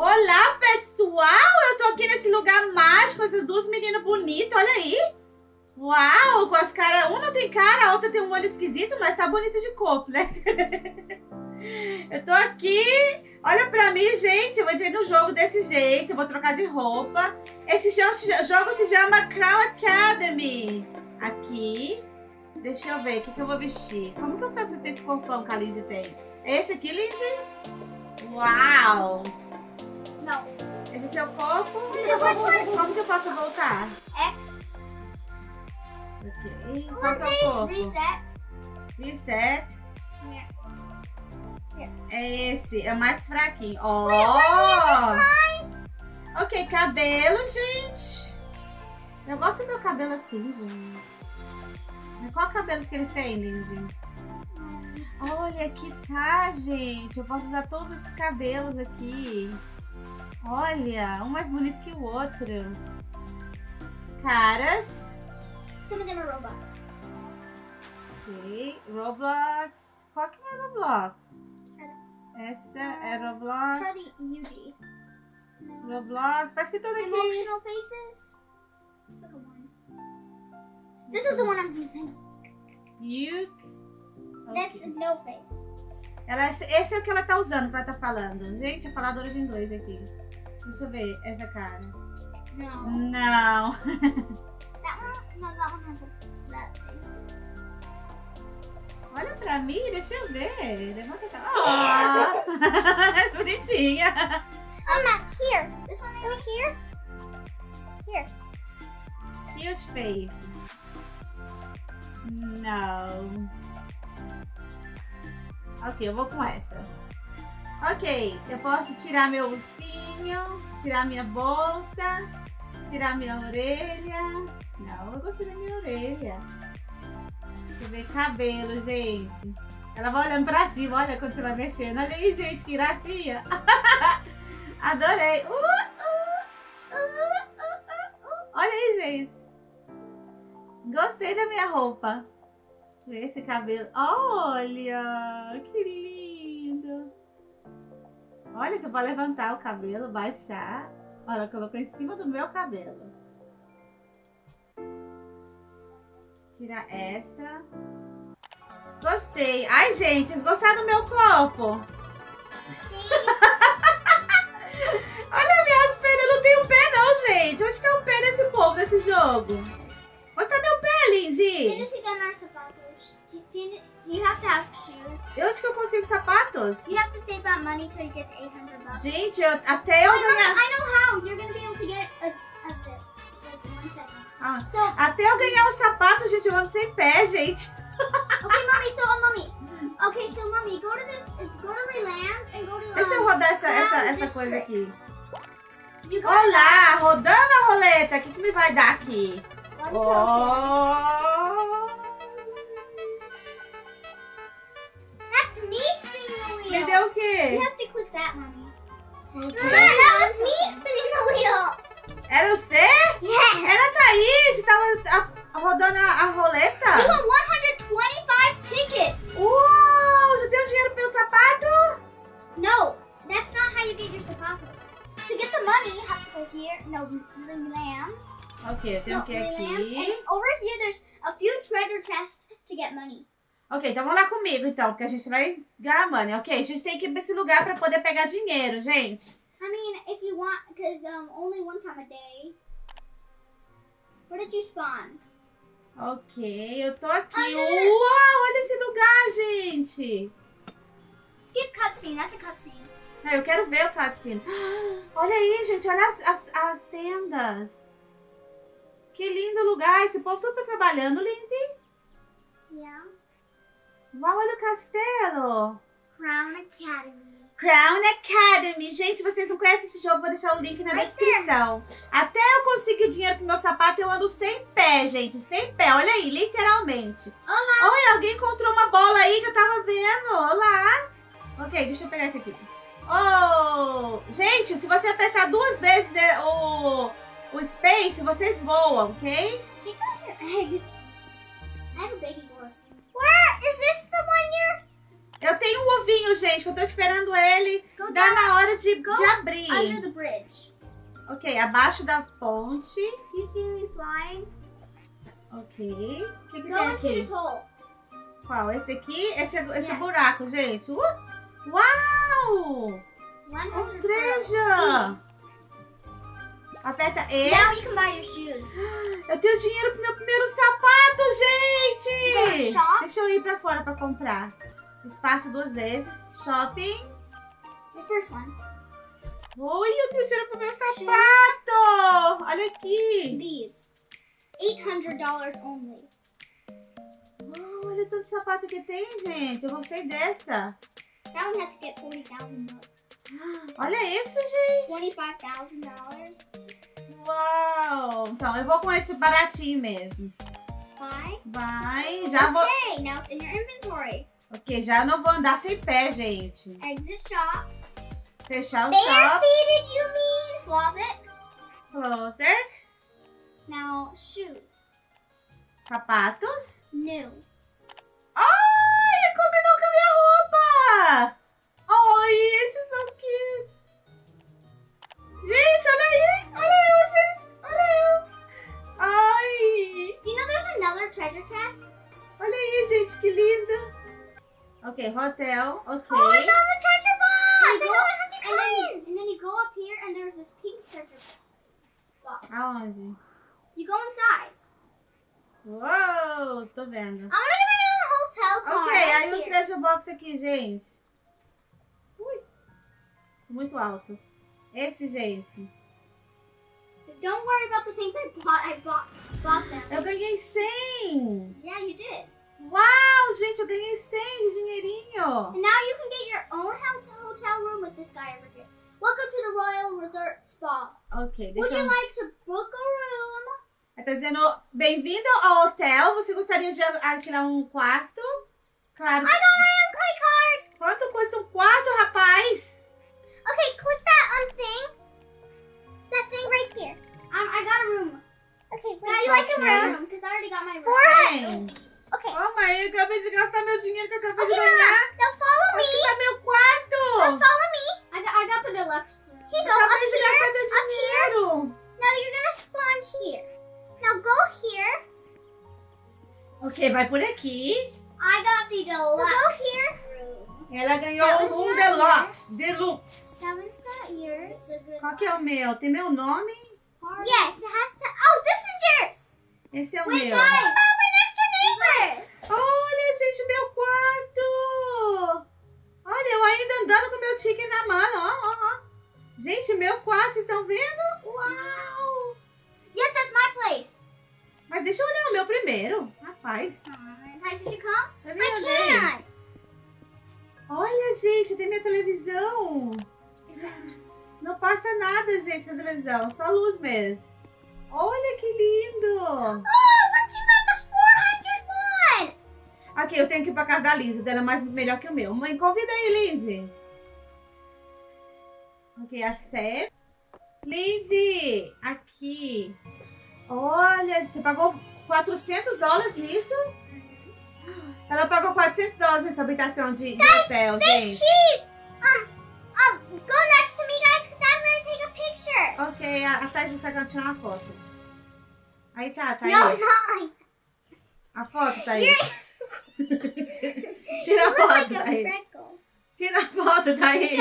Olá, pessoal! Eu tô aqui nesse lugar mágico, essas duas meninas bonitas, olha aí. Uau, com as caras. Uma não tem cara, a outra tem um olho esquisito, mas tá bonita de corpo, né? eu tô aqui. Olha pra mim, gente. Eu entrei no jogo desse jeito. Eu vou trocar de roupa. Esse jogo se chama Crown Academy. Aqui. Deixa eu ver o que, que eu vou vestir. Como que eu faço esse corpão que a Lindsay tem? É esse aqui, Lindsay? Uau! Não. Esse é seu corpo? Como, como que eu posso voltar? X. Ok. Qual que é o corpo? Reset. Reset. Yes. É esse. É o mais fraquinho. Ó! What Ok, cabelo, gente. Eu gosto do meu cabelo assim, gente. Mas Qual cabelo que eles têm, Lindsay? Olha, aqui tá, gente. Eu posso usar todos esses cabelos aqui. Olha, um mais bonito que o outro. Caras. Some of them are robots. Ok. Roblox. Qual que é Roblox? Essa é Roblox. Try the UG. No. Roblox. Parece que tudo aqui. Emotional faces. Look at one. This is the one I'm using. You. That's Ok. no face. Ela, esse é o que ela tá usando pra tá falando. Gente, é faladora de inglês aqui. Deixa eu ver essa cara. Não. That thing. Olha pra mim, deixa eu ver. Levanta a cara. Oh, bonitinha. Oh, not here. This one over here. Here. Cute face. Não. Ok, eu vou com essa. Ok, eu posso tirar meu ursinho, tirar minha bolsa, tirar minha orelha. Não, eu gostei da minha orelha. Deixa eu ver, cabelo, gente. Ela vai olhando pra cima, olha quando você vai mexendo. Olha aí, gente, que gracinha. Adorei. Uh, uh, uh, uh, uh, uh. Olha aí, gente. Gostei da minha roupa. Esse cabelo. Olha, que lindo. Olha, você pode levantar o cabelo, baixar. Olha, colocou em cima do meu cabelo. Tirar essa. Gostei. Ai, gente, vocês gostaram do meu corpo? Olha minhas pernas, eu não tenho pé não, gente. Onde está o pé desse povo nesse jogo? Lindsay? Tienes que ganar zapatos. You tiene- You have to have shoes. E onde que eu consigo sapatos? You have to save that money till you get to 800 bucks. Gente, eu- até eu Wait, ganhar... I know how. You're gonna be able to get a, a zip. Like one second. Ah, So, até eu ganhar os sapatos, gente, eu ando sem pé, gente. okay, mommy. So, uh, mommy. Okay, so mommy, go to this. Go to Reland and go to. Deixa eu um, rodar essa, essa, essa coisa aqui. Olá, rodando a roleta. O que, que me vai dar aqui? Oh! That's me spinning the wheel. Me deu o quê? You have to click that, mommy. Ok. Mama, that was me spinning the wheel. Era você? Yeah. Era a Thaís que tava a- rodando a, a roleta? You got 125 tickets. Uau, já deu dinheiro pro meu sapato? No, that's not how you get your zapatos. To get the money, you have to go here. No, Relands. Ok, eu tenho No, que ir Relands. aqui. Over here, there's a few treasure chests to get money. Ok, então vamos lá comigo, então, porque a gente vai ganhar money, ok? A gente tem que ir pra esse lugar pra poder pegar dinheiro, gente. I mean, if you want, because um, only one time a day. Where did you spawn? Ok, eu tô aqui. Olha. Uau, olha esse lugar, gente. Skip cutscene. That's a cutscene. Ah, eu quero ver o cutscene. Olha aí, gente, olha as, as, as tendas. Que lindo lugar. Esse povo tudo tá trabalhando, Lindsay. Yeah. Uau, olha o castelo. Crown Academy. Crown Academy. Gente, vocês não conhecem esse jogo, vou deixar o link na descrição. Até eu conseguir dinheiro pro meu sapato, eu ando sem pé, gente. Sem pé. Olha aí, literalmente. Olá. Oi, alguém encontrou uma bola aí que eu tava vendo. Olá. Ok, deixa eu pegar esse aqui. Oh! Gente, se você apertar duas vezes é, o, o space, vocês voam, ok? Take out your egg. I have a baby horse. Where is this the one you're? Eu tenho um ovinho, gente, que eu tô esperando ele Go dar down na hora de, Go de abrir. under the bridge. Ok, abaixo da ponte. You see me flying? Ok. O que, que Go tem aqui? this hole. Qual? Esse aqui? Esse, esse Yes. buraco, gente. Uh! Uau! 100 Um pearls. Aperta E. Now you can buy your shoes. Eu tenho dinheiro pro meu primeiro sapato, gente! shop. Deixa eu ir pra fora pra comprar. Espaço duas vezes. Shopping. The first one. Oi, eu tenho dinheiro pro meu sapato! Olha aqui! These. $800 only. Oh, olha tanto sapato que tem, gente. Eu gostei dessa. That one had to get 40000 bucks. Olha isso, gente. $25,000. Uau! Então, eu vou com esse baratinho mesmo. Buy. Vai, já vou... Okay, now it's in your inventory. Ok, já não vou andar sem pé, gente. Exit shop. Fechar o Bare shop. feeted, you mean? Closet. Closet. Now, shoes. Sapatos. New. Ai, combinou com a minha roupa! Ai, esses são cute. Gente, olha aí. Olha eu, gente. Ai, Do you know there's another treasure chest? olha aí, gente, que linda. Ok, hotel. Ok. Oh, I found the treasure box! I I go- know had to come in. And then you go up here and there's this pink treasure box. box. Aonde? You go inside. Uou, tô vendo. I'm gonna get my own hotel car. Ok, right aí o here. treasure box aqui, gente. Ui, muito alto. Esse, gente. Don't worry about the things I bought. I bought bought them. Eu ganhei 100. Yeah, you did. Uau, gente, eu ganhei 100 de dinheirinho. And now you can get your own hotel room with this guy over here. Welcome to the Royal Resort Spa. Ok, Would deixa you eu... like to book a room? Ela Tá dizendo, bem-vindo ao hotel. Você gostaria de alquilar um quarto? Claro. I got my own clay card. Quanto custa um quarto, rapaz? Okay, click that on thing. That thing right there. Um, I got a room. Okay, now you like a room because I already got my room. 100. Okay. Calma aí, eu acabei de gastar meu dinheiro que eu acabei Okay, de Mama. ganhar. Now follow Onde que me. tá meu Now quarto? follow me. I got, I got the deluxe room. Here you go. Eu Up here. gastar meu Up here. dinheiro. Now you're gonna spawn here. Now go here. Ok, vai por aqui. I got the deluxe. So go here. Room. Ela ganhou um deluxe. Deluxe. That one's not yours. Qual que é o meu? Tem meu nome? Yes, it has to. Oh, this is yours. Esse é o Wait, meu. guys. We're next to neighbors. Olha, gente, meu quarto! Olha, eu ainda andando com meu ticket na mão, ó, ó, ó. Gente, meu quarto, vocês estão vendo? Uau! Yes, that's my place. Mas deixa eu olhar o meu primeiro. Rapaz, Tice, did you come? eu I can't. Olha, gente, tem minha televisão. Não passa nada, gente, na televisão. Só luz mesmo. Olha que lindo! Oh, let's see about the 400 one. Ok, eu tenho que ir pra casa da Liz. O dela é mais melhor que o meu. Mãe, convida aí, Lindsay. Ok, a Sé. Lindsay, aqui. Olha, você pagou 400 dólares nisso? Ela pagou 400 dólares nessa habitação de, de hotel, gente. cheese. Ok, a, a Thais vai tirar uma foto. Aí tá, Thaís. Not like. A foto, Thaís. Tira a foto, Thaís. Tira a foto, Thaís.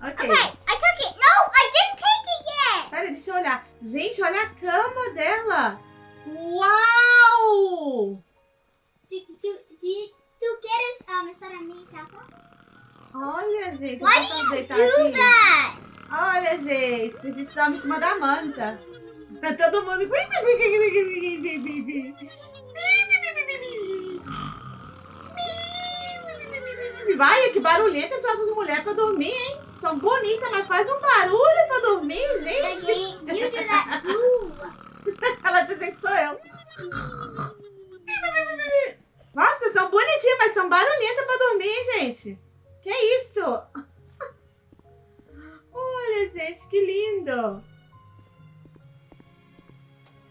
Ok. Okay, I took it. No, I didn't take it yet. Pera, deixa eu olhar. Gente, olha a cama dela. Uau! Do, do, do, you, do get us, um, is that a me, Casa? Olha, gente. Why do you do aqui. that? Olha, gente. A gente dorme em cima da manta. Tá todo mundo... Vai, que barulhentas são essas mulheres pra dormir, hein? São bonitas, mas faz um barulho pra dormir, gente. you do that too. Ela diz que sou eu. Nossa, são bonitinhas, mas são barulhentas pra dormir, hein, gente? Que isso? Olha, gente, que lindo.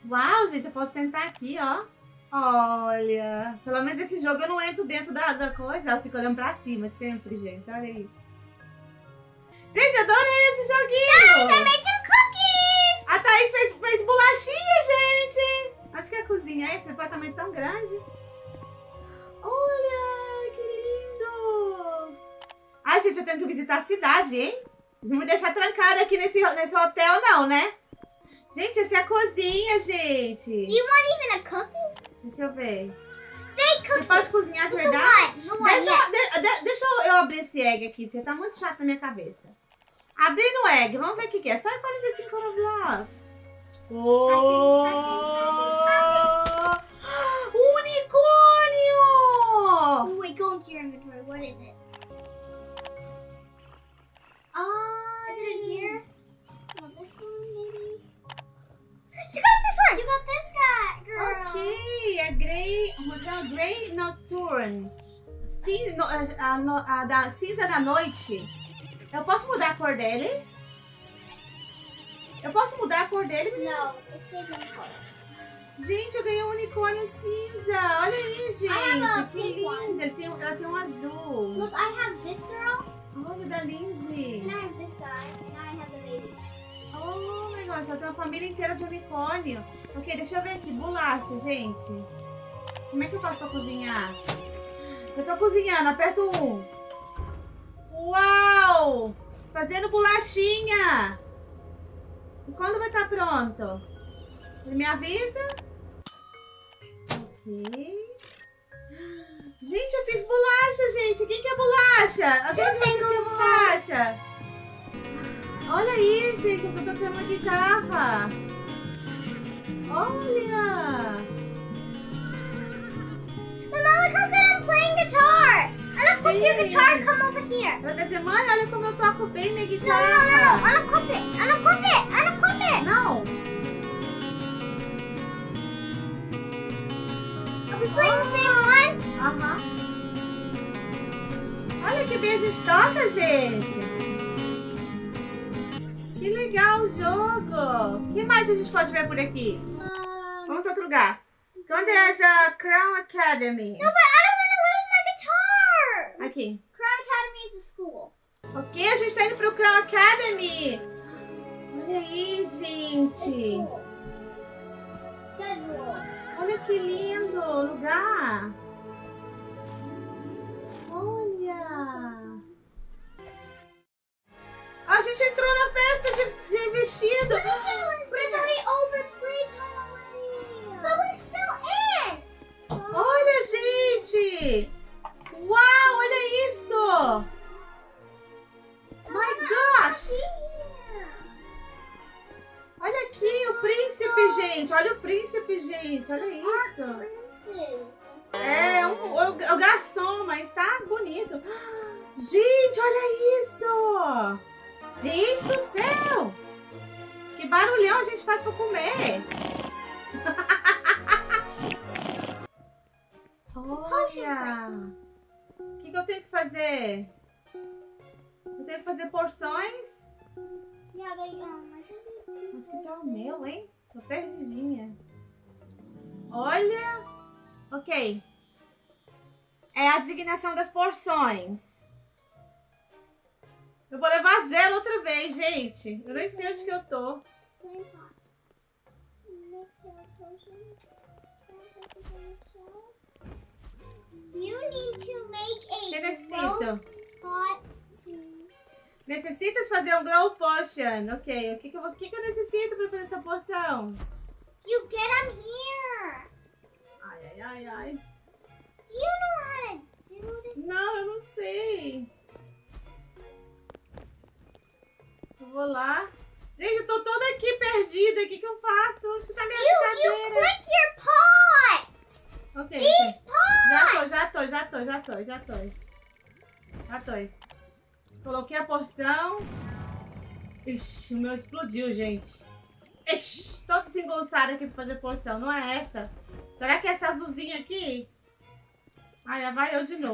Uau, gente, eu posso sentar aqui, ó. Olha, pelo menos esse jogo eu não entro dentro da, da coisa, ela fica olhando pra cima sempre, gente. Olha aí. Gente, adorei esse joguinho! Guys, I made some cookies! A Thaís fez, fez bolachinha, gente! Acho que a cozinha é esse apartamento tão grande. Olha, Ai, gente, eu tenho que visitar a cidade, hein? Não me deixar trancada aqui nesse, nesse hotel, não, né? Gente, essa é a cozinha, gente. You want even a cookie? Deixa eu ver. Você pode cozinhar de verdade? one, the one, Deixa, yes. eu- de- de- deixa eu- abrir esse egg aqui, porque tá muito chato na minha cabeça. Abrir no egg, vamos ver o que, que é. Só 45 Roblox. Oh! Unicórnio! Wait, go into your inventory. What is it? Ai, Is it in here? No, this one, maybe. You got this one. You got this guy, girl. Ok, é Grey, é Grey Nocturne. Cinza, no- a, a- no- a da cinza da noite. Eu posso mudar a cor dele? Eu posso mudar a cor dele, menina? No, it stays one color. Gente, eu ganhei um unicórnio cinza. Olha aí, gente. a que linda. Ele tem, ela tem um azul. Look, I have this girl, Olha o da Lindsay. and I have this guy, and I have the baby. Oh, my gosh. Ela tem uma família inteira de unicórnio. Ok, deixa eu ver aqui. Bolacha, gente. Como é que eu faço pra cozinhar? Eu tô cozinhando. Aperto um. Uau! Fazendo bolachinha. E quando vai estar pronto? Ele me avisa? Ok. Gente, eu fiz bolacha, gente. Quem quer bolacha? Alguém de vocês quer bolacha? Olha aí, gente. Eu tô tocando uma guitarra. Olha! Mama, look how good I'm playing guitar. Look, flip your Sim. guitar, come over here. Ela vai dizer, mãe, olha como eu toco bem minha No, no, no, no, no. guitarra. Unequip it. Unequip it. Unequip it. Não. Are we playing the same? Aham. Olha que bem a gente toca, gente. Que legal o jogo. O que mais a gente pode ver por aqui? Vamos a outro lugar. Onde é essa Crown Academy? no, but I don't want to lose my guitar. Aqui. Crown Academy is a school. Ok, a gente tá indo pro Crown Academy. Olha aí, gente. Olha que lindo o lugar. Gente, olha isso! Gente do céu! Que barulhão a gente faz pra comer! Olha! O que, que eu tenho que fazer? Eu tenho que fazer porções? They Acho que tá o meu, hein? Tô perdidinha. Olha! Ok. É a designação das porções. Eu vou levar zero outra vez, gente. Eu nem sei onde que eu tô. You need to make a necessito? Necessitas fazer um Grow Potion. Ok. O que, que, eu, vou- o que, que eu necessito pra fazer essa poção? You get them here. Ai, ai, ai, ai. Do you know how to do this? Não, eu não sei. Eu vou lá. Gente, eu tô toda aqui perdida. O que, que eu faço? Onde que tá minha You you cadeira? click your pot. Ok. These Já pots. tô, já tô, já tô, já tô, já tô. Já tô. Coloquei a porção. Ixi, o meu explodiu, gente. Ixi, tô desengonçada aqui pra fazer porção. Não é essa? Será que é essa azulzinha aqui? Ai, lá vai eu de novo.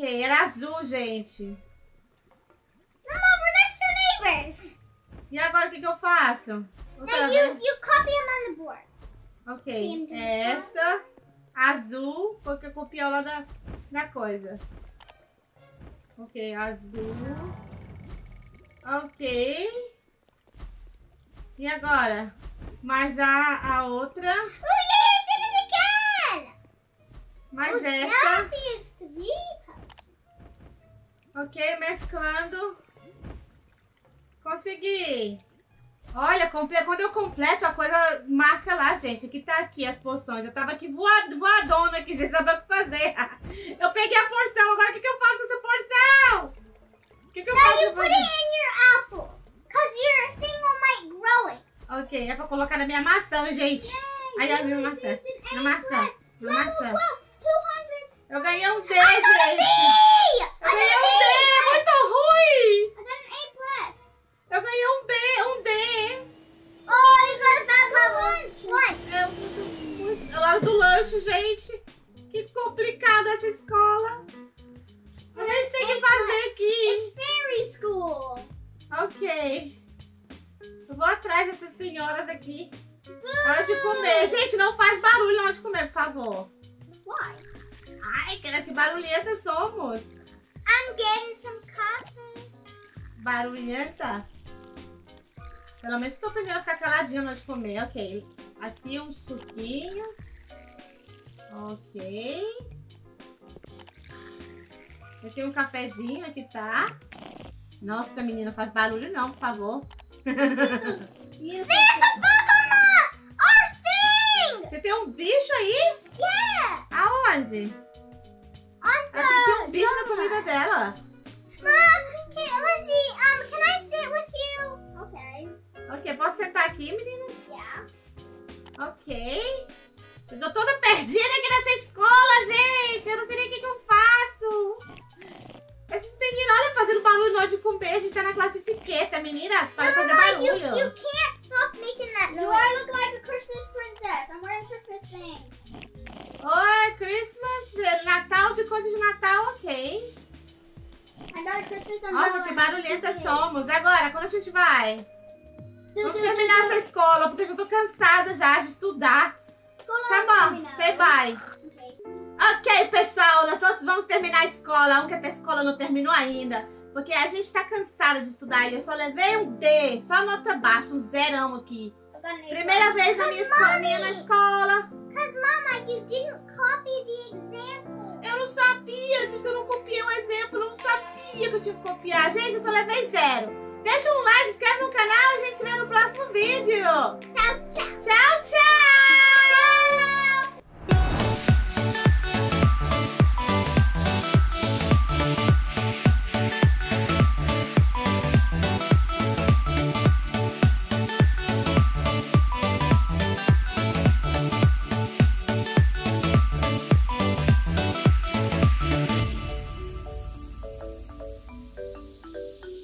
Ok, era azul, gente. Mama, we're next to neighbors. E agora o que, que eu faço? Outra Now you you copy them on the board. Ok, essa, azul, foi que eu copiei lá da, da coisa. Ok, azul. Ok. E agora? Mais a, a outra, Oh yeah, I did it again. mais oh, essa. Now. Ok, mesclando. Consegui. Olha, comple- quando eu completo a coisa, marca lá, gente, que tá aqui as porções. Eu tava aqui voad- voadona aqui, sem saber o que fazer. Eu peguei a porção, agora o que, que eu faço com essa porção? O que, que eu Now faço you put it in your apple, cause your thing will might grow it. Ok, é pra colocar na minha maçã, gente. Aí, a minha maçã. Na maçã. Na maçã. 12, 200. Eu ganhei um D, gente. Eu I ganhei um D, muito ruim. plus. I got an A. Eu ganhei um B, um D. Oh, you got a bad level one. É muito, muito. Hora do lanche, gente. Que complicado essa escola. Eu nem sei o que fazer aqui. It's fairy school. Ok. Eu vou atrás dessas senhoras aqui. Hora de comer. Gente, não faz barulho na hora de comer, por favor. Ai, que, barulhenta somos. I'm getting some coffee. Barulhenta. Pelo menos estou aprendendo a ficar caladinha na hora de comer. Ok. Aqui um suquinho. Ok. Eu tenho um cafezinho aqui, tá? Nossa, menina, faz barulho não, por favor. There's a bug on the our thing. Você tem um bicho aí? Yeah. Aonde? Ela tinha um bicho na comida dela. Mom, can Lindsay, um, can I sit with you? Okay. Ok, posso sentar aqui, meninas? Yeah. Ok. Eu tô toda perdida aqui nessa escola, gente. Eu não sei nem o que, que eu faço. Esses meninos, olha, fazendo barulho na hora de comer. A gente tá na classe de etiqueta, meninas. Para de fazer Mama, you, barulho. you can't stop making that noise. You are look like a Christmas princess. I'm wearing Christmas things. Christmas umbrella. Nossa, que barulhentas somos. Agora, quando a gente vai? Do, Vamos terminar essa escola, porque eu já tô cansada já de estudar. Tá bom, você vai. Okay. Ok, pessoal, nós outros vamos terminar a escola. Única que a escola não terminou ainda. Porque a gente tá cansada de estudar e eu só levei um D, só nota baixa, um zerão aqui. Primeira vez na minha escola, minha na escola. Cause Mama, you didn't copy the example. Eu não sabia, que eu tinha que copiar. Gente, eu só levei zero. Deixa um like, inscreve no canal e a gente se vê no próximo vídeo.